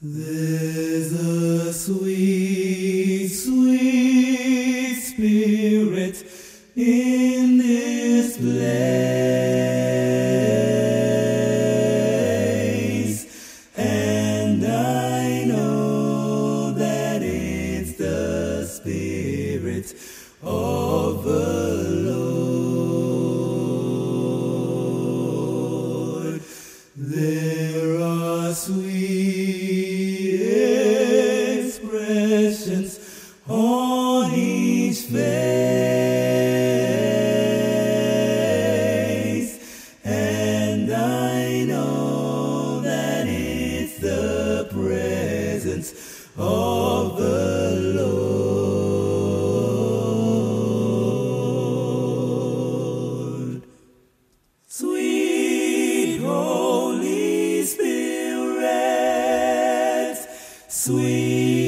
There's a sweet, sweet spirit in this place, and I know that it's the spirit of the Lord. There of the Lord. Sweet Holy Spirit, sweet